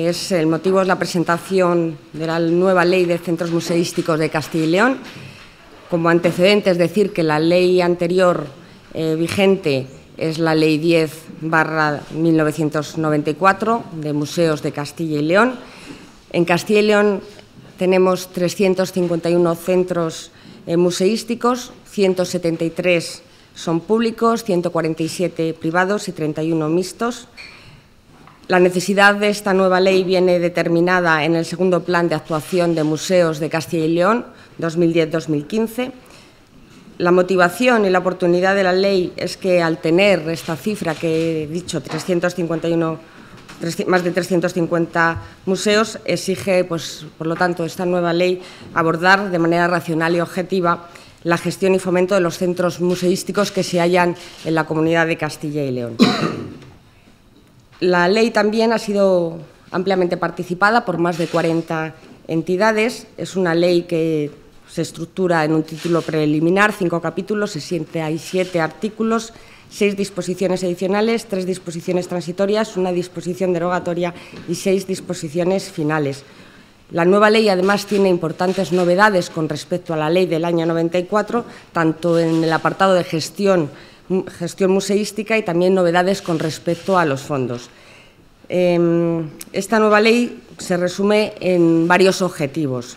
El motivo es la presentación de la nueva ley de centros museísticos de Castilla y León. Como antecedente es decir que la ley anterior eh, vigente es la Ley 10 barra 1994 de Museos de Castilla y León. En Castilla y León tenemos 351 centros eh, museísticos, 173 son públicos, 147 privados y 31 mixtos. La necesidad de esta nueva ley viene determinada en el segundo plan de actuación de museos de Castilla y León 2010-2015. La motivación y la oportunidad de la ley es que al tener esta cifra que he dicho, 351, más de 350 museos, exige, pues, por lo tanto, esta nueva ley abordar de manera racional y objetiva la gestión y fomento de los centros museísticos que se hallan en la comunidad de Castilla y León. La ley también ha sido ampliamente participada por más de 40 entidades. Es una ley que se estructura en un título preliminar, cinco capítulos, 67 artículos, seis disposiciones adicionales, tres disposiciones transitorias, una disposición derogatoria y seis disposiciones finales. La nueva ley, además, tiene importantes novedades con respecto a la ley del año 94, tanto en el apartado de gestión gestión museística y también novedades con respecto a los fondos. Em, esta nueva ley se resume en varios objetivos.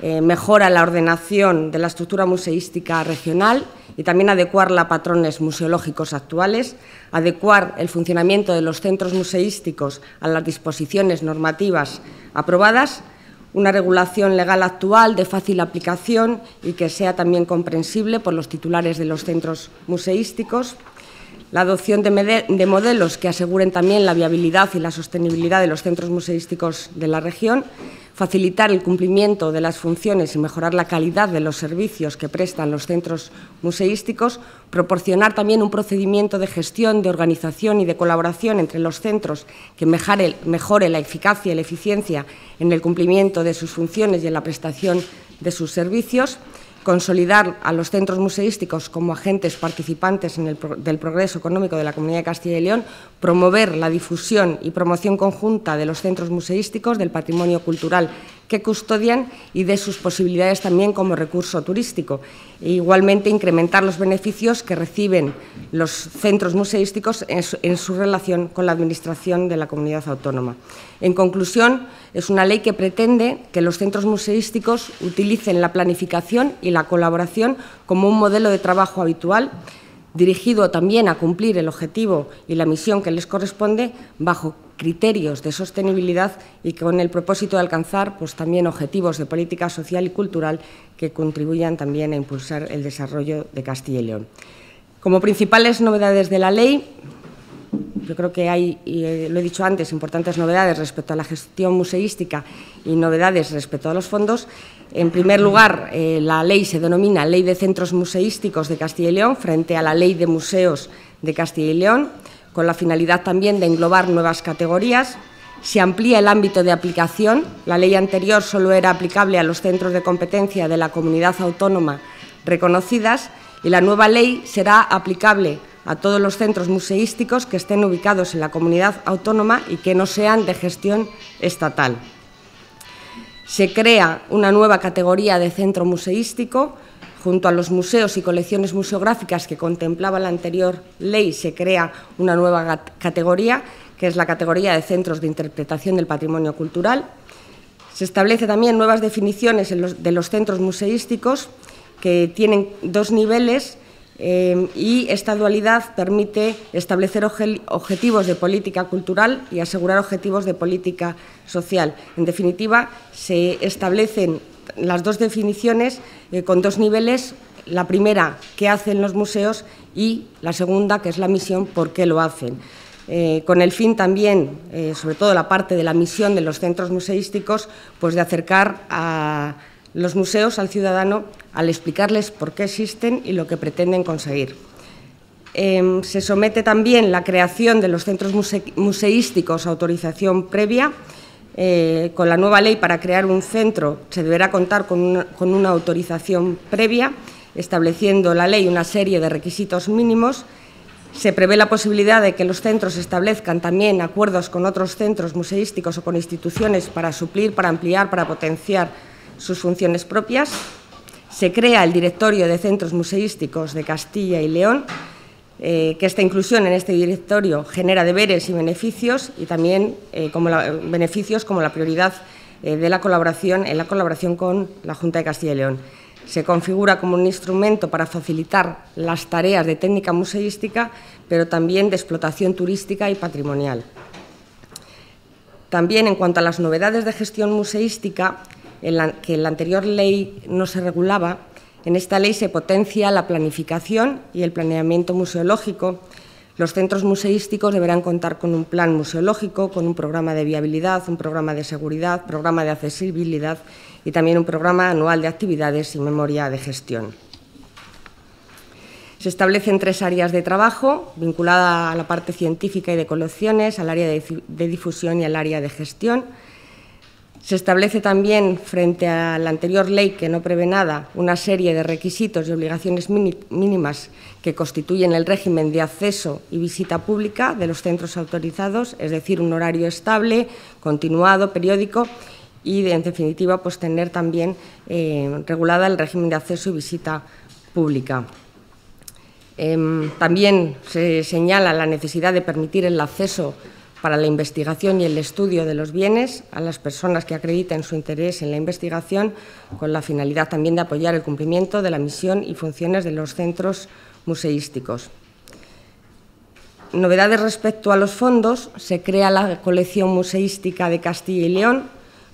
Eh, mejora la ordenación de la estructura museística regional y también adecuarla a patrones museológicos actuales, adecuar el funcionamiento de los centros museísticos a las disposiciones normativas aprobadas, una regulación legal actual de fácil aplicación y que sea también comprensible por los titulares de los centros museísticos, la adopción de, modelos que aseguren también la viabilidad y la sostenibilidad de los centros museísticos de la región, facilitar el cumplimiento de las funciones y mejorar la calidad de los servicios que prestan los centros museísticos, proporcionar también un procedimiento de gestión, de organización y de colaboración entre los centros que mejore, la eficacia y la eficiencia en el cumplimiento de sus funciones y en la prestación de sus servicios, consolidar a los centros museísticos como agentes participantes en el del progreso económico de la Comunidad de Castilla y León, promover la difusión y promoción conjunta de los centros museísticos, del patrimonio cultural que custodian y de sus posibilidades también como recurso turístico. E igualmente, incrementar los beneficios que reciben los centros museísticos en su, relación con la Administración de la comunidad autónoma. En conclusión, es una ley que pretende que los centros museísticos utilicen la planificación y la colaboración como un modelo de trabajo habitual dirigido también a cumplir el objetivo y la misión que les corresponde bajo criterios de sostenibilidad y con el propósito de alcanzar pues, también objetivos de política social y cultural que contribuyan también a impulsar el desarrollo de Castilla y León. Como principales novedades de la ley, yo creo que hay, eh, lo he dicho antes, importantes novedades respecto a la gestión museística y novedades respecto a los fondos. En primer lugar, eh, la ley se denomina Ley de Centros Museísticos de Castilla y León frente a la Ley de Museos de Castilla y León con la finalidad también de englobar nuevas categorías. Se amplía el ámbito de aplicación. La ley anterior solo era aplicable a los centros de competencia de la comunidad autónoma reconocidas y la nueva ley será aplicable a todos los centros museísticos que estén ubicados en la comunidad autónoma y que no sean de gestión estatal. Se crea una nueva categoría de centro museístico Junto a los museos y colecciones museográficas que contemplaba la anterior ley, se crea una nueva categoría, que es la categoría de centros de interpretación del patrimonio cultural. Se establece también nuevas definiciones de los centros museísticos que tienen dos niveles eh, y esta dualidad permite establecer objetivos de política cultural y asegurar objetivos de política social. En definitiva, se establecen las dos definiciones eh, con dos niveles. La primera, qué hacen los museos y la segunda, que es la misión, por qué lo hacen. Eh, con el fin también, eh, sobre todo la parte de la misión de los centros museísticos, pues de acercar a los museos al ciudadano al explicarles por qué existen y lo que pretenden conseguir. Em, se somete también la creación de los centros museísticos a autorización previa eh, con la nueva ley para crear un centro se deberá contar con una, autorización previa, estableciendo la ley una serie de requisitos mínimos Se prevé la posibilidad de que los centros establezcan también acuerdos con otros centros museísticos o con instituciones para suplir, para ampliar, para potenciar sus funciones propias. Se crea el Directorio de Centros Museísticos de Castilla y León, eh, que esta inclusión en este directorio genera deberes y beneficios y también eh, como beneficios como la prioridad eh, de la colaboración en la colaboración con la Junta de Castilla y León se configura como un instrumento para facilitar las tareas de técnica museística, pero también de explotación turística y patrimonial. También en cuanto a las novedades de gestión museística, que en la anterior ley no se regulaba, en esta ley se potencia la planificación y el planeamiento museológico. Los centros museísticos deberán contar con un plan museológico, con un programa de viabilidad, un programa de seguridad, programa de accesibilidad y también un programa anual de actividades y memoria de gestión. Se establecen tres áreas de trabajo, vinculada a la parte científica y de colecciones, al área de difusión y al área de gestión. Se establece también, frente a la anterior ley que no prevé nada, una serie de requisitos y obligaciones mínimas que constituyen el régimen de acceso y visita pública de los centros autorizados, es decir, un horario estable, continuado, periódico y, en definitiva, pues tener también eh, regulada el régimen de acceso y visita pública. Em, también se señala la necesidad de permitir el acceso para la investigación y el estudio de los bienes a las personas que acrediten su interés en la investigación, con la finalidad también de apoyar el cumplimiento de la misión y funciones de los centros museísticos. Novedades respecto a los fondos, se crea la colección museística de Castilla y León,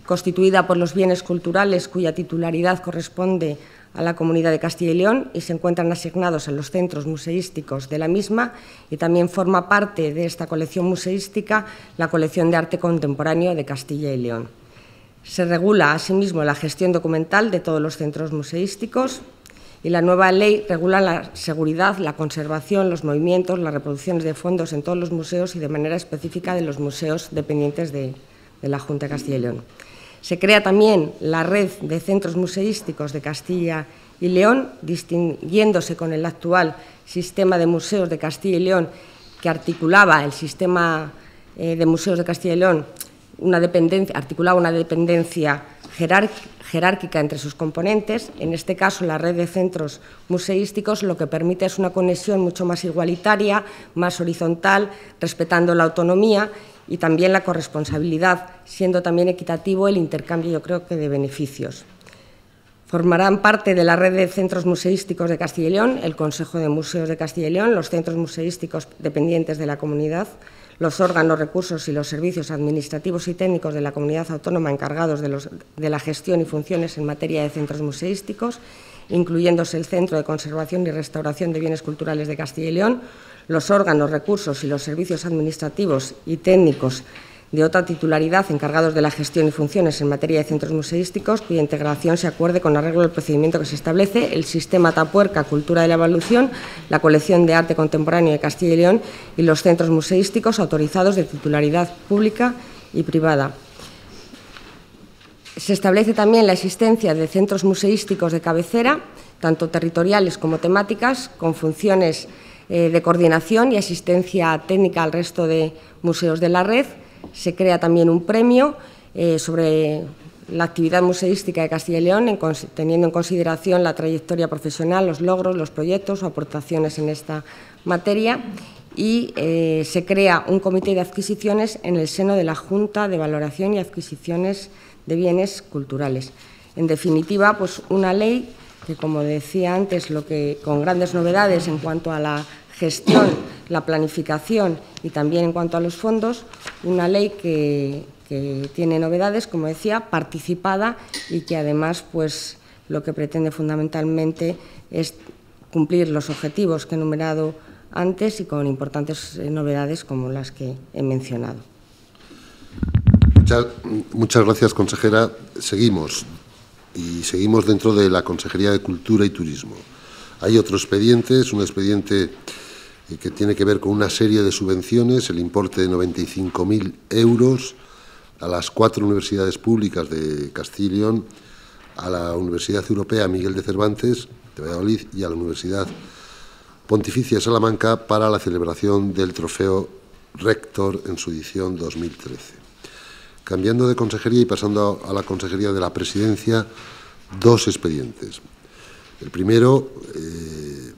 constituida por los bienes culturales cuya titularidad corresponde la Comunidad de Castilla y León y se encuentran asignados a los centros museísticos de la misma y también forma parte de esta colección museística la colección de arte contemporáneo de Castilla y León. Se regula asimismo la gestión documental de todos los centros museísticos y la nueva ley regula la seguridad, la conservación, los movimientos, las reproducciones de fondos en todos los museos y de manera específica de los museos dependientes de, de la Junta de Castilla y León. Se crea también la red de centros museísticos de Castilla y León, distinguiéndose con el actual sistema de museos de Castilla y León, que articulaba el sistema eh, de museos de Castilla y León, una dependencia, articulaba una dependencia jerárquica entre sus componentes. En este caso, la red de centros museísticos lo que permite es una conexión mucho más igualitaria, más horizontal, respetando la autonomía y también la corresponsabilidad, siendo también equitativo el intercambio, yo creo que, de beneficios. Formarán parte de la red de centros museísticos de Castilla y León, el Consejo de Museos de Castilla y León, los centros museísticos dependientes de la comunidad, los órganos, recursos y los servicios administrativos y técnicos de la comunidad autónoma encargados de, de la gestión y funciones en materia de centros museísticos, incluyéndose el Centro de Conservación y Restauración de Bienes Culturales de Castilla y León, los órganos, recursos y los servicios administrativos y técnicos de otra titularidad encargados de la gestión y funciones en materia de centros museísticos, cuya integración se acuerde con arreglo del procedimiento que se establece, el sistema Tapuerca, Cultura de la Evolución, la colección de arte contemporáneo de Castilla y León y los centros museísticos autorizados de titularidad pública y privada. Se establece también la existencia de centros museísticos de cabecera, tanto territoriales como temáticas, con funciones eh, de coordinación y asistencia técnica al resto de museos de la red. Se crea también un premio eh, sobre la actividad museística de Castilla y León, teniendo en consideración la trayectoria profesional, los logros, los proyectos o aportaciones en esta materia. Y eh, se crea un comité de adquisiciones en el seno de la Junta de Valoración y Adquisiciones de Bienes Culturales. En definitiva, pues una ley que, como decía antes, lo que, con grandes novedades en cuanto a la gestión, la planificación y también en cuanto a los fondos, una ley que, tiene novedades, como decía, participada y que además pues, lo que pretende fundamentalmente es cumplir los objetivos que he enumerado antes y con importantes novedades como las que he mencionado. Muchas gracias, consejera. Seguimos y seguimos dentro de la Consejería de Cultura y Turismo. Hay otro expediente, es un expediente eh, que tiene que ver con una serie de subvenciones, el importe de 95.000 euros a las cuatro universidades públicas de León, a la Universidad Europea Miguel de Cervantes de Valladolid y a la Universidad Pontificia de Salamanca para la celebración del trofeo Rector en su edición 2013. Cambiando de consejería y pasando a la consejería de la presidencia, dos expedientes. El primero, eh,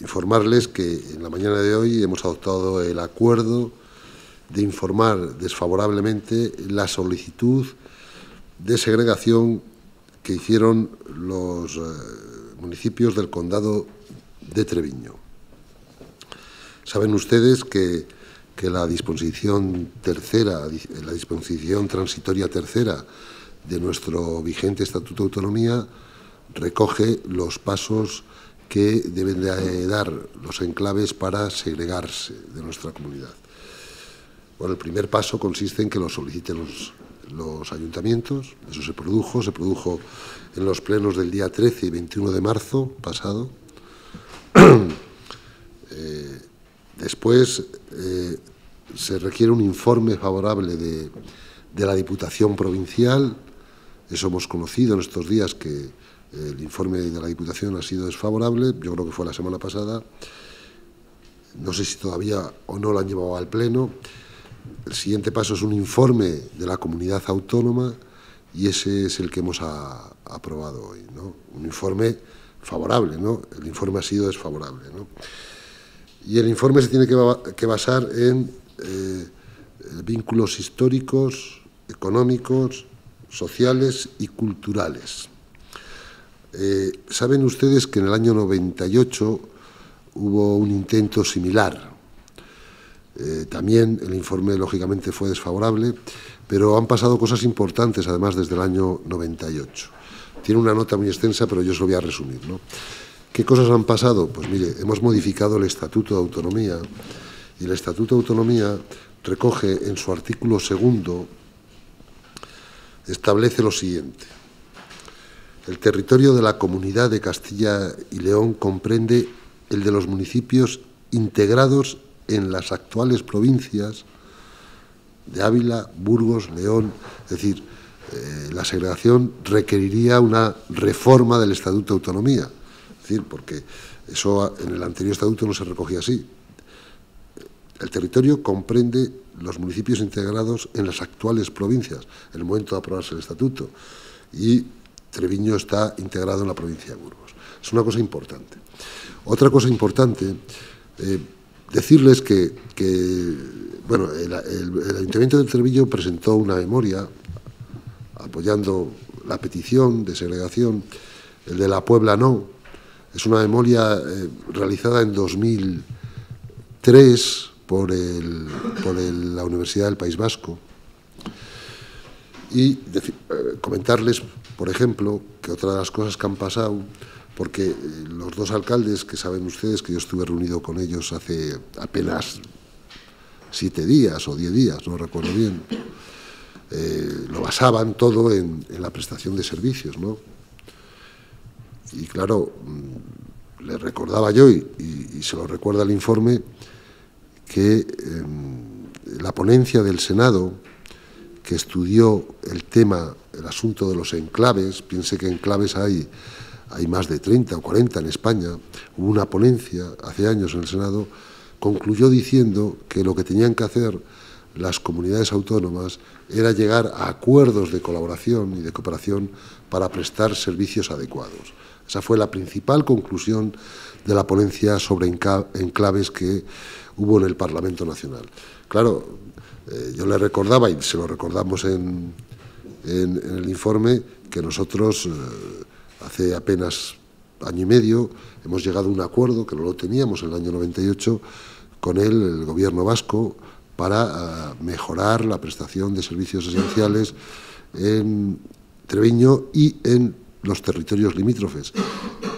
informarles que en la mañana de hoy hemos adoptado el acuerdo de informar desfavorablemente la solicitud de segregación que hicieron los eh, municipios del condado de Treviño. Saben ustedes que, la disposición tercera, la disposición transitoria tercera de nuestro vigente Estatuto de Autonomía recoge los pasos que deben de dar los enclaves para segregarse de nuestra comunidad. Bueno, el primer paso consiste en que lo soliciten los, los ayuntamientos, eso se produjo, se produjo en los plenos del día 13 y 21 de marzo pasado, Eh, después eh, se requiere un informe favorable de, la Diputación Provincial. Eso hemos conocido en estos días que el informe de la Diputación ha sido desfavorable. Yo creo que fue la semana pasada. No sé si todavía o no lo han llevado al Pleno. El siguiente paso es un informe de la comunidad autónoma y ese es el que hemos aprobado hoy. ¿no? Un informe favorable, ¿no? El informe ha sido desfavorable, ¿no? Y el informe se tiene que, basar en eh, vínculos históricos, económicos, sociales y culturales. Eh, Saben ustedes que en el año 98 hubo un intento similar. Eh, también el informe, lógicamente, fue desfavorable, pero han pasado cosas importantes, además, desde el año 98. Tiene una nota muy extensa, pero yo se lo voy a resumir. ¿no? ¿Qué cosas han pasado? Pues mire, hemos modificado el Estatuto de Autonomía y el Estatuto de Autonomía recoge en su artículo segundo, establece lo siguiente. El territorio de la comunidad de Castilla y León comprende el de los municipios integrados en las actuales provincias de Ávila, Burgos, León, es decir, eh, la segregación requeriría una reforma del Estatuto de Autonomía. Porque eso en el anterior estatuto no se recogía así. El territorio comprende los municipios integrados en las actuales provincias, en el momento de aprobarse el estatuto, y Treviño está integrado en la provincia de Burgos. Es una cosa importante. Otra cosa importante, eh, decirles que, bueno, el, el Ayuntamiento de Treviño presentó una memoria apoyando la petición de segregación, el de la Puebla no. Es una memoria eh, realizada en 2003 por, la Universidad del País Vasco. Y eh, comentarles, por ejemplo, que otra de las cosas que han pasado, porque eh, los dos alcaldes, que saben ustedes que yo estuve reunido con ellos hace apenas siete días o diez días, no recuerdo bien, lo basaban todo en, la prestación de servicios, ¿no? Y claro, mm, le recordaba yo, y, se lo recuerda el informe, que em, la ponencia del Senado, que estudió el tema, el asunto de los enclaves, piense que enclaves hay, hay más de 30 o 40 en España, hubo una ponencia hace años en el Senado, concluyó diciendo que lo que tenían que hacer las comunidades autónomas era llegar a acuerdos de colaboración y de cooperación para prestar servicios adecuados. Esa fue la principal conclusión de la ponencia sobre enclaves que hubo en el Parlamento Nacional. Claro, eh, yo le recordaba, y se lo recordamos en, el informe, que nosotros eh, hace apenas año y medio hemos llegado a un acuerdo, que no lo teníamos en el año 98, con él, el gobierno vasco, para eh, mejorar la prestación de servicios esenciales en Treviño y en los territorios limítrofes.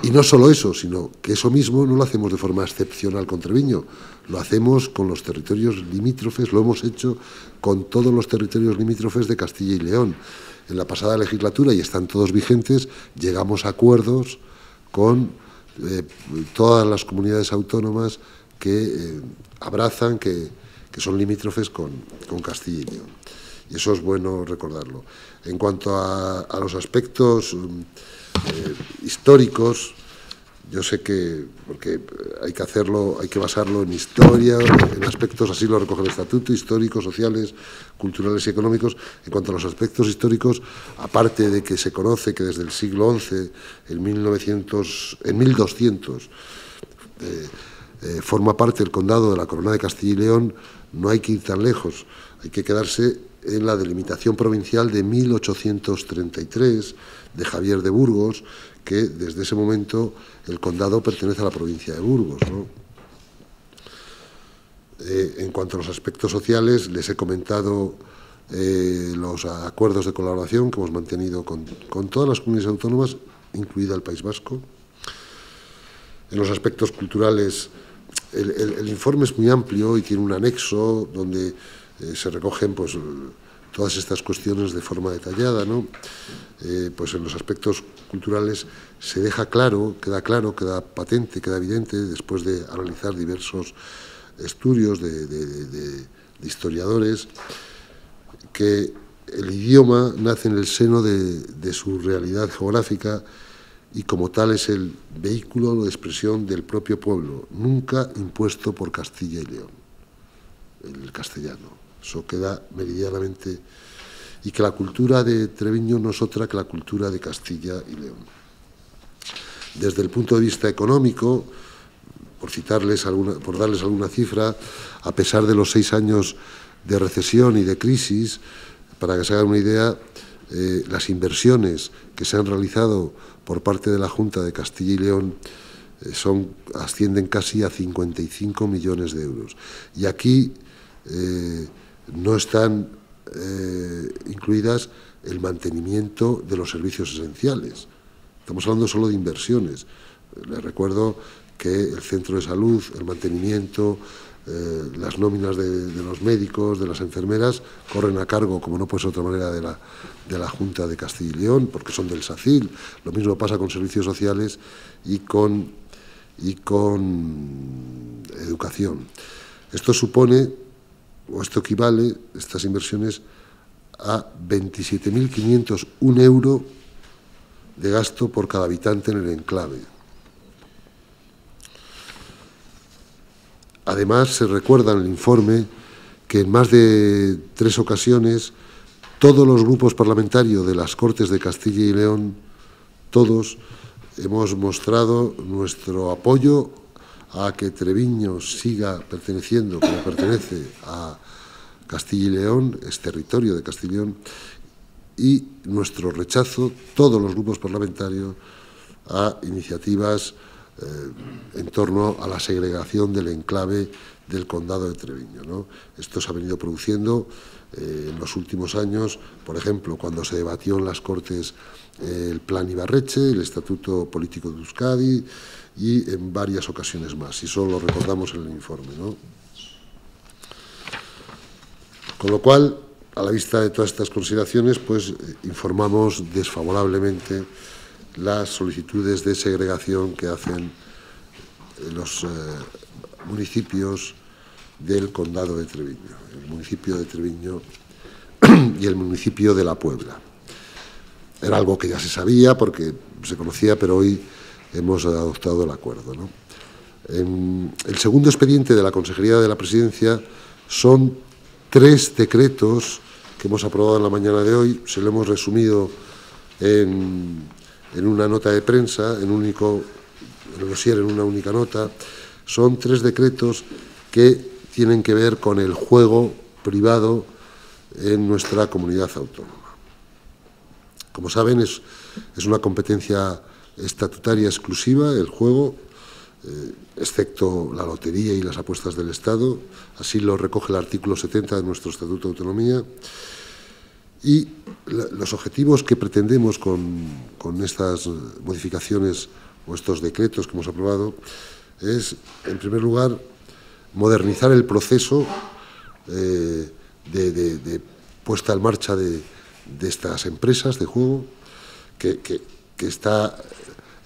Y no solo eso, sino que eso mismo no lo hacemos de forma excepcional con Treviño, lo hacemos con los territorios limítrofes, lo hemos hecho con todos los territorios limítrofes de Castilla y León. En la pasada legislatura, y están todos vigentes, llegamos a acuerdos con eh, todas las comunidades autónomas que eh, abrazan, que que son limítrofes con, con Castilla y León. Y eso es bueno recordarlo. En cuanto a, los aspectos mm, eh, históricos, yo sé que, hay que hacerlo, hay que basarlo en historia, en aspectos, así lo recoge el Estatuto, históricos, sociales, culturales y económicos. En cuanto a los aspectos históricos, aparte de que se conoce que desde el siglo XI, en, 1900, en 1200, eh, eh, forma parte del condado de la Corona de Castilla y León, no hay que ir tan lejos, hay que quedarse en la delimitación provincial de 1833 de Javier de Burgos, que desde ese momento el condado pertenece a la provincia de Burgos. Eh, en cuanto a los aspectos sociales, les he comentado eh, los acuerdos de colaboración que hemos mantenido con, todas las comunidades autónomas, incluida el País Vasco. En los aspectos culturales, el, informe es muy amplio y tiene un anexo donde eh, se recogen pues, todas estas cuestiones de forma detallada. ¿no? pues en los aspectos culturales se deja claro, queda claro, queda patente, queda evidente, después de analizar diversos estudios de, historiadores, que el idioma nace en el seno de, su realidad geográfica y como tal es el vehículo de expresión del propio pueblo, nunca impuesto por Castilla y León, el castellano. Eso queda meridianamente... Y que la cultura de Treviño no es otra que la cultura de Castilla y León. Desde el punto de vista económico, por, citarles por darles alguna cifra, a pesar de los seis años de recesión y de crisis, para que se hagan una idea, eh, las inversiones que se han realizado por parte de la Junta de Castilla y León eh, son, ascienden casi a 55 millones de euros. Y aquí eh, no están incluidas el mantenimiento de los servicios esenciales. Estamos hablando solo de inversiones. Les recuerdo que el centro de salud, el mantenimiento, eh, las nóminas de, los médicos, de las enfermeras, corren a cargo, como no puede ser de otra manera, de la, de la Junta de Castilla y León, porque son del SACIL. Lo mismo pasa con servicios sociales y con, y con educación. Esto supone, o esto equivale, estas inversiones, a 27.501 euros de gasto por cada habitante en el enclave. Además, se recuerda en el informe que en más de tres ocasiones todos los grupos parlamentarios de las Cortes de Castilla y León, todos, hemos mostrado nuestro apoyo a que Treviño siga perteneciendo, como pertenece a Castilla y León, es territorio de Castilla y León, y nuestro rechazo, todos los grupos parlamentarios, a iniciativas eh, en torno a la segregación del enclave del condado de Treviño. Esto se ha venido produciendo eh, en los últimos años, por ejemplo, cuando se debatió en las Cortes eh, el Plan Ibarreche, el Estatuto Político de Euskadi y en varias ocasiones más, y solo lo recordamos en el informe. Con lo cual, a la vista de todas estas consideraciones, pues eh, informamos desfavorablemente las solicitudes de segregación que hacen los municipios del condado de Treviño, el municipio de Treviño y el municipio de La Puebla. Era algo que ya se sabía porque se conocía, pero hoy hemos adoptado el acuerdo. el segundo expediente de la Consejería de la Presidencia son tres decretos que hemos aprobado en la mañana de hoy, se lo hemos resumido en, una nota de prensa, en, único, en en una única nota. Son tres decretos que tienen que ver con el juego privado en nuestra comunidad autónoma. Como saben, es, es una competencia estatutaria exclusiva, el juego, eh, excepto la lotería y las apuestas del Estado. Así lo recoge el artículo 70 de nuestro Estatuto de Autonomía. Y los objetivos que pretendemos con, estas modificaciones o estos decretos que hemos aprobado es, en primer lugar, modernizar el proceso eh, de, puesta en marcha de, estas empresas de juego, que, que está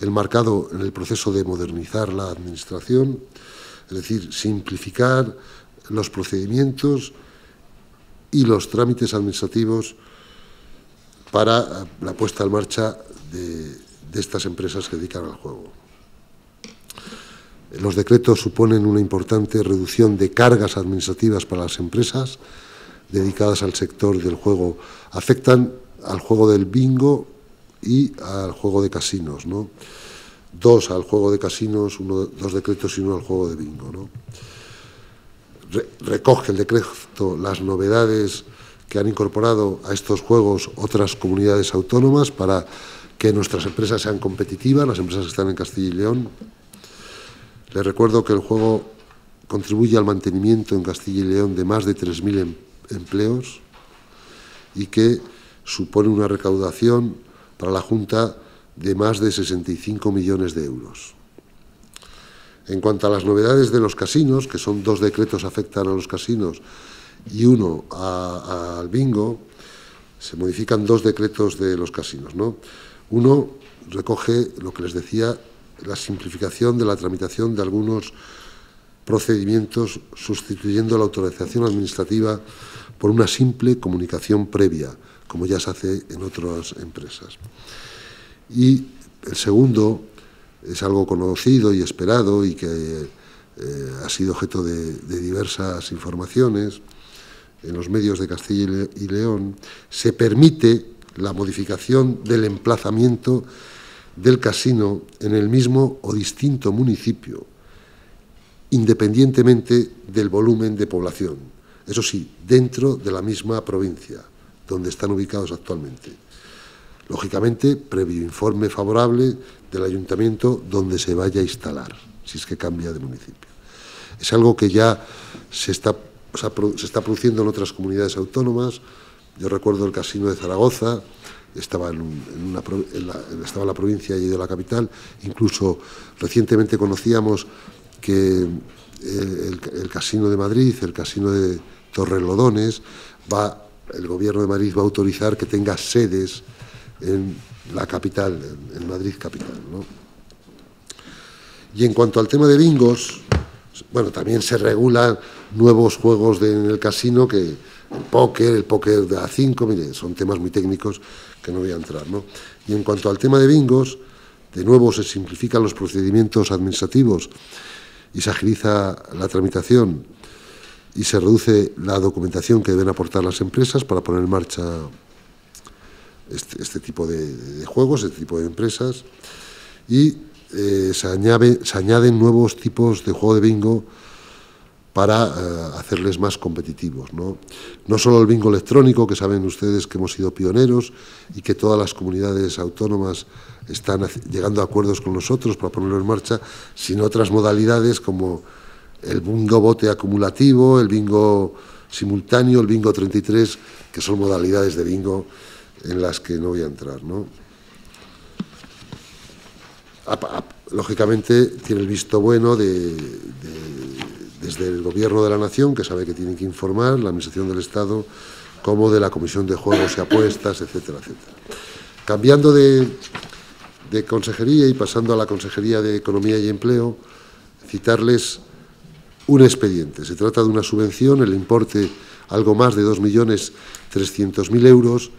enmarcado en el proceso de modernizar la administración, es decir, simplificar los procedimientos y los trámites administrativos para la puesta en marcha de, estas empresas que dedican al juego. Los decretos suponen una importante reducción de cargas administrativas para las empresas dedicadas al sector del juego. Afectan al juego del bingo y al juego de casinos, ¿no? Dos al juego de casinos, uno, dos decretos y uno al juego de bingo, ¿no? recoge el decreto las novedades que han incorporado a estos juegos otras comunidades autónomas para que nuestras empresas sean competitivas, las empresas que están en Castilla y León. Les recuerdo que el juego contribuye al mantenimiento en Castilla y León de más de 3.000 em-, empleos y que supone una recaudación para la Junta de más de 65 millones de euros. En cuanto a las novedades de los casinos, que son dos decretos afectan a los casinos y uno al bingo, se modifican dos decretos de los casinos. ¿no? Uno recoge lo que les decía, la simplificación de la tramitación de algunos procedimientos sustituyendo la autorización administrativa por una simple comunicación previa, como ya se hace en otras empresas. Y el segundo es algo conocido y esperado y que eh, ha sido objeto de, diversas informaciones en los medios de Castilla y León, se permite la modificación del emplazamiento del casino en el mismo o distinto municipio, independientemente del volumen de población. Eso sí, dentro de la misma provincia donde están ubicados actualmente. Lógicamente, previo informe favorable del ayuntamiento donde se vaya a instalar, si es que cambia de municipio. Es algo que ya se está, se está produciendo en otras comunidades autónomas. Yo recuerdo el casino de Zaragoza, estaba en, una, la, estaba la provincia y de la capital. Incluso recientemente conocíamos que eh, el, el, casino de Madrid, el casino de Torrelodones, va, el gobierno de Madrid va a autorizar que tenga sedes en la capital, en Madrid capital. ¿no? Y en cuanto al tema de bingos, bueno, también se regulan nuevos juegos en el casino que el póker, el póker de A5, mire, son temas muy técnicos que no voy a entrar, ¿no? Y en cuanto al tema de bingos, de nuevo se simplifican los procedimientos administrativos y se agiliza la tramitación y se reduce la documentación que deben aportar las empresas para poner en marcha este, este, tipo de, juegos, este tipo de empresas, y eh, se, añaden nuevos tipos de juego de bingo para eh, hacerles más competitivos. ¿no? no solo el bingo electrónico, que saben ustedes que hemos sido pioneros y que todas las comunidades autónomas están llegando a acuerdos con nosotros para ponerlo en marcha, sino otras modalidades como el bingo bote acumulativo, el bingo simultáneo, el bingo 33, que son modalidades de bingo en las que no voy a entrar. ¿no? Lógicamente tiene el visto bueno de, desde el Gobierno de la Nación, que sabe que tiene que informar, la Administración del Estado, como de la Comisión de Juegos y Apuestas, etcétera, etcétera. Cambiando de, de consejería y pasando a la Consejería de Economía y Empleo, citarles un expediente. Se trata de una subvención, el importe algo más de 2.300.000 euros,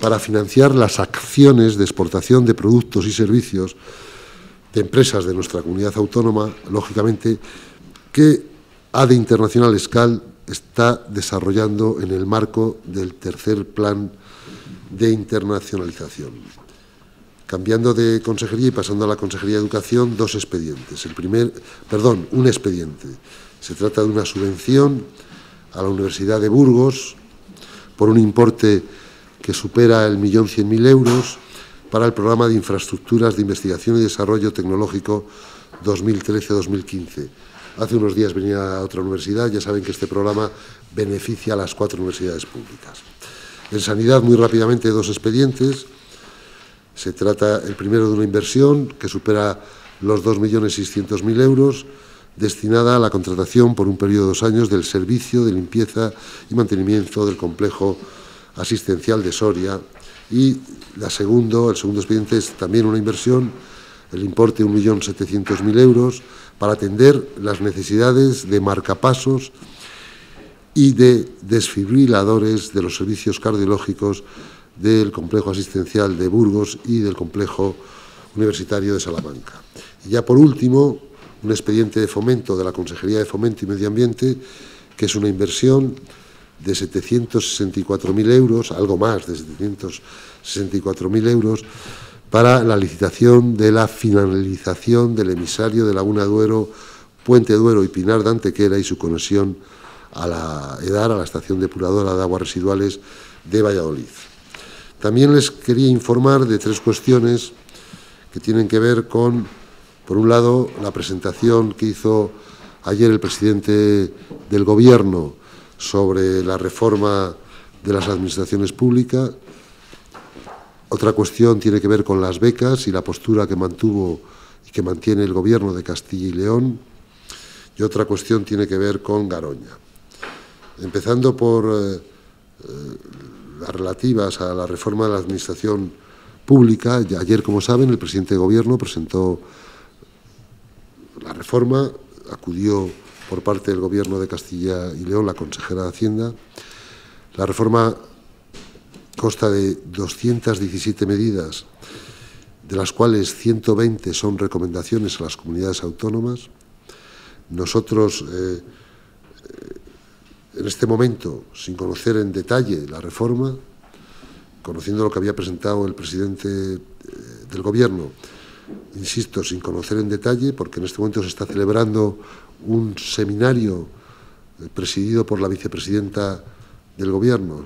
para financiar las acciones de exportación de productos y servicios de empresas de nuestra comunidad autónoma, lógicamente, que ADE Internacional Escal está desarrollando en el marco del tercer plan de internacionalización. Cambiando de consejería y pasando a la Consejería de Educación, dos expedientes. El primer, perdón, un expediente. Se trata de una subvención a la Universidad de Burgos por un importe que supera el millón cien mil euros para el programa de infraestructuras de investigación y desarrollo tecnológico 2013-2015. Hace unos días venía a otra universidad, ya saben que este programa beneficia a las cuatro universidades públicas. En sanidad, muy rápidamente, dos expedientes. Se trata, el primero, de una inversión que supera los 2.600.000 euros, destinada a la contratación por un periodo de dos años del servicio de limpieza y mantenimiento del complejo asistencial de Soria y la segundo, el segundo expediente es también una inversión, el importe de 1.700.000 euros para atender las necesidades de marcapasos y de desfibriladores de los servicios cardiológicos del complejo asistencial de Burgos y del complejo universitario de Salamanca. Y ya por último, un expediente de fomento de la Consejería de Fomento y Medio Ambiente, que es una inversión de 764.000 euros, algo más de 764.000 euros, para la licitación de la finalización del emisario de Laguna Duero, Puente Duero y Pinar de Antequera y su conexión a la EDAR, a la estación depuradora de aguas residuales de Valladolid. También les quería informar de tres cuestiones que tienen que ver con, por un lado, la presentación que hizo ayer el presidente del Gobierno sobre la reforma de las administraciones públicas. Otra cuestión tiene que ver con las becas y la postura que mantuvo y que mantiene el Gobierno de Castilla y León. Y otra cuestión tiene que ver con Garoña. Empezando por eh, eh, las relativas a la reforma de la Administración Pública. Ayer, como saben, el presidente de Gobierno presentó la reforma, acudió por parte del Gobierno de Castilla y León la consejera de Hacienda. La reforma consta de 217 medidas, de las cuales 120 son recomendaciones a las comunidades autónomas. Nosotros, eh, en este momento, sin conocer en detalle la reforma, conociendo lo que había presentado el presidente eh, del Gobierno, insisto, sin conocer en detalle, porque en este momento se está celebrando un seminario eh, presidido por la vicepresidenta del Gobierno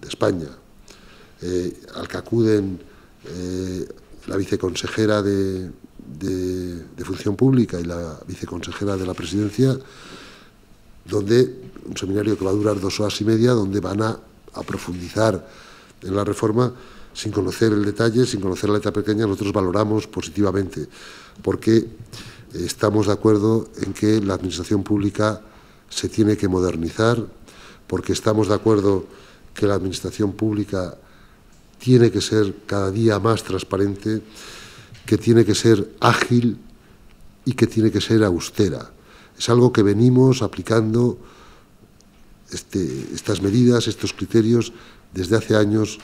de España, eh, al que acuden la viceconsejera de, de, Función Pública y la viceconsejera de la Presidencia, donde un seminario que va a durar dos horas y media, donde van a, a profundizar en la reforma sin conocer el detalle, sin conocer la letra pequeña, nosotros valoramos positivamente, porque estamos de acuerdo en que la administración pública se tiene que modernizar, porque estamos de acuerdo que la administración pública tiene que ser cada día más transparente, que tiene que ser ágil y que tiene que ser austera. Es algo que venimos aplicando este, estas medidas, estos criterios, desde hace años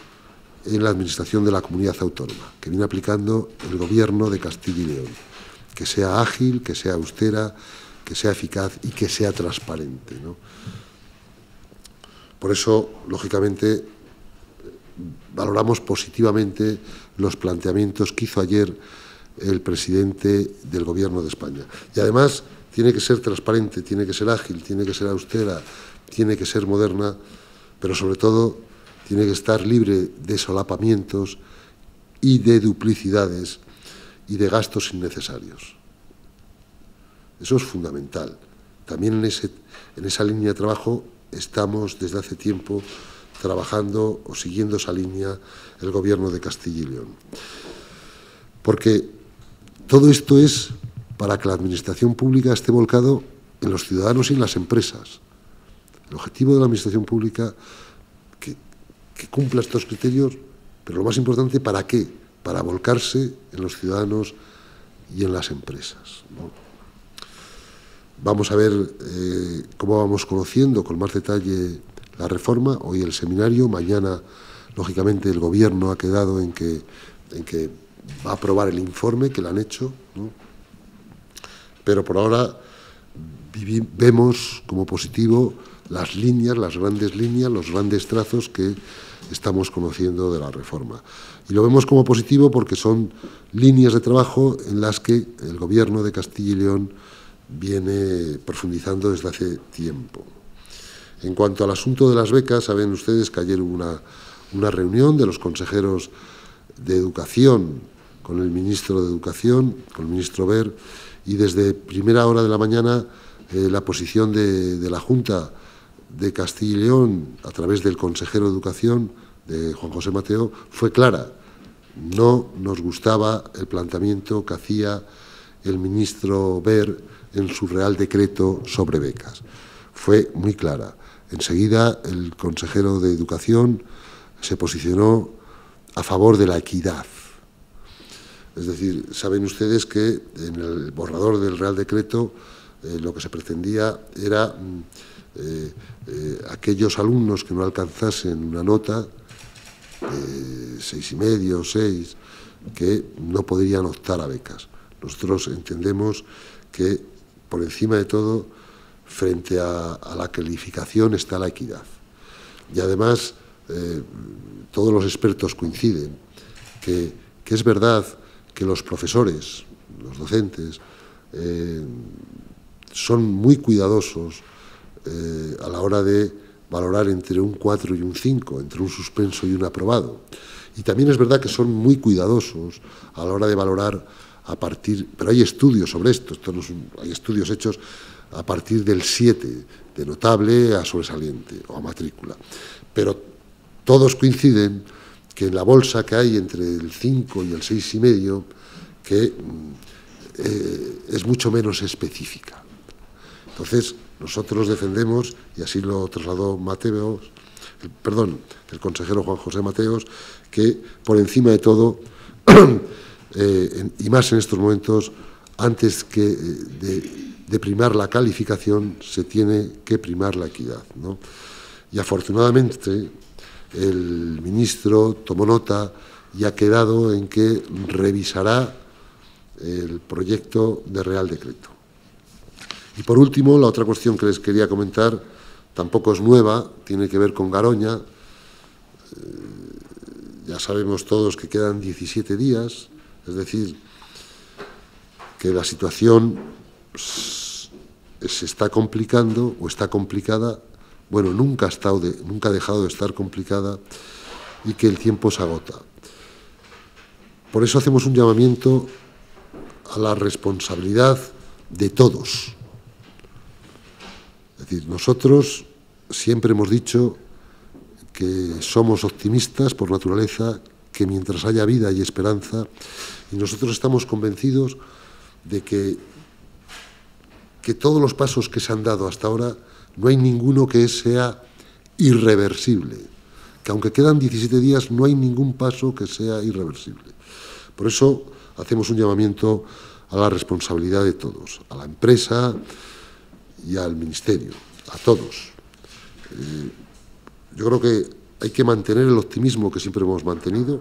en la administración de la comunidad autónoma, que viene aplicando el gobierno de Castilla y León. Que sea ágil, que sea austera, que sea eficaz y que sea transparente. Por eso, lógicamente, valoramos positivamente los planteamientos que hizo ayer el presidente del Gobierno de España. Y además tiene que ser transparente, tiene que ser ágil, tiene que ser austera, tiene que ser moderna, pero sobre todo tiene que estar libre de solapamientos y de duplicidades y de gastos innecesarios. Eso es fundamental. También en, en esa línea de trabajo estamos desde hace tiempo trabajando o siguiendo esa línea el Gobierno de Castilla y León. Porque todo esto es para que la Administración Pública esté volcado en los ciudadanos y en las empresas. El objetivo de la Administración Pública que cumpla estos criterios, pero lo más importante, ¿para qué? Para volcarse en los ciudadanos y en las empresas. Vamos a ver eh, cómo vamos conociendo con más detalle la reforma, hoy el seminario, mañana, lógicamente, el Gobierno ha quedado en que, en que va a aprobar el informe que le han hecho, pero por ahora vemos como positivo las líneas, las grandes líneas, los grandes trazos que estamos conociendo de la reforma. Y lo vemos como positivo porque son líneas de trabajo en las que el Gobierno de Castilla y León viene profundizando desde hace tiempo. En cuanto al asunto de las becas, saben ustedes que ayer hubo una, una reunión de los consejeros de Educación con el ministro de Educación, con el ministro Ver, y desde primera hora de la mañana eh, la posición de, de la Junta de Castilla y León, a través del consejero de Educación, de Juan José Mateo, fue clara. No nos gustaba el planteamiento que hacía el ministro Ver en su Real Decreto sobre becas. Fue muy clara. Enseguida el consejero de Educación se posicionó a favor de la equidad. Es decir, saben ustedes que en el borrador del Real Decreto eh, lo que se pretendía era mm, eh, eh, aquellos alumnos que no alcanzasen una nota, seis y medio, seis, que no podrían optar a becas. Nosotros entendemos que por encima de todo, frente a, la calificación está la equidad. Y además, eh, todos los expertos coinciden que, es verdad que los profesores, los docentes, eh, son muy cuidadosos eh, a la hora de valorar entre un 4 y un 5, entre un suspenso y un aprobado. Y también es verdad que son muy cuidadosos a la hora de valorar a partir, pero hay estudios sobre esto, hay estudios hechos a partir del 7, de notable a sobresaliente o a matrícula. Pero todos coinciden que en la bolsa que hay entre el 5 y el 6 y medio, que mm, eh, es mucho menos específica. Entonces, nosotros defendemos, y así lo trasladó Mateos, perdón, el consejero Juan José Mateos, que por encima de todo Eh, y más en estos momentos, antes que eh, de, primar la calificación, se tiene que primar la equidad. Y afortunadamente el ministro tomó nota y ha quedado en que revisará el proyecto de Real Decreto. Y por último, la otra cuestión que les quería comentar tampoco es nueva, tiene que ver con Garoña. Eh, ya sabemos todos que quedan 17 días es decir, que la situación se está complicando o está complicada, bueno, nunca ha, estado nunca ha dejado de estar complicada y que el tiempo se agota. Por eso hacemos un llamamiento a la responsabilidad de todos. Es decir, nosotros siempre hemos dicho que somos optimistas por naturaleza, que mientras haya vida y esperanza, y nosotros estamos convencidos de que, que todos los pasos que se han dado hasta ahora, no hay ninguno que sea irreversible, que aunque quedan 17 días, no hay ningún paso que sea irreversible. Por eso hacemos un llamamiento a la responsabilidad de todos, a la empresa y al Ministerio, a todos. Eh, yo creo que hay que mantener el optimismo que siempre hemos mantenido,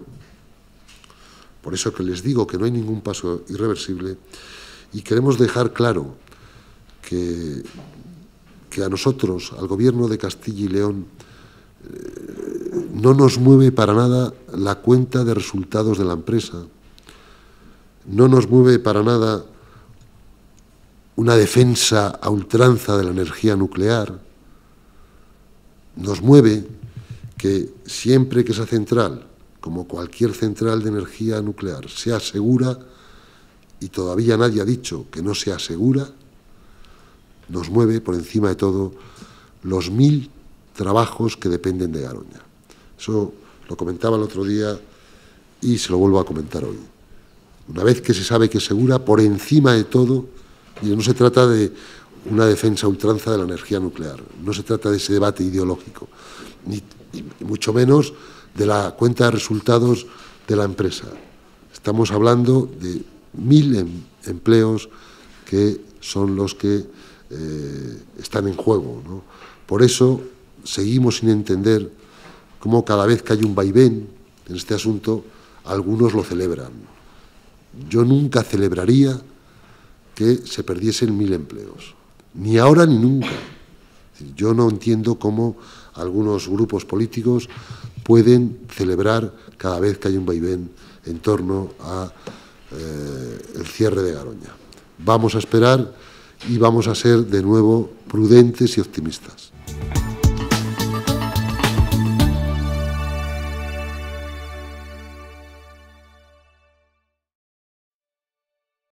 por eso que les digo que no hay ningún paso irreversible y queremos dejar claro que, que a nosotros, al gobierno de Castilla y León, eh, no nos mueve para nada la cuenta de resultados de la empresa, no nos mueve para nada una defensa a ultranza de la energía nuclear, nos mueve que siempre que esa central como cualquier central de energía nuclear, sea segura, y todavía nadie ha dicho que no sea segura, nos mueve por encima de todo los mil trabajos que dependen de Garoña. Eso lo comentaba el otro día y se lo vuelvo a comentar hoy. Una vez que se sabe que es segura, por encima de todo, y no se trata de una defensa ultranza de la energía nuclear, no se trata de ese debate ideológico, ni mucho menos de la cuenta de resultados de la empresa. Estamos hablando de mil em, empleos que son los que eh, están en juego. Por eso seguimos sin entender cómo cada vez que hay un vaivén en este asunto, algunos lo celebran. Yo nunca celebraría que se perdiesen mil empleos, ni ahora ni nunca. Yo no entiendo cómo algunos grupos políticos pueden celebrar cada vez que hay un vaivén en torno al eh, cierre de Garoña. Vamos a esperar y vamos a ser de nuevo prudentes y optimistas.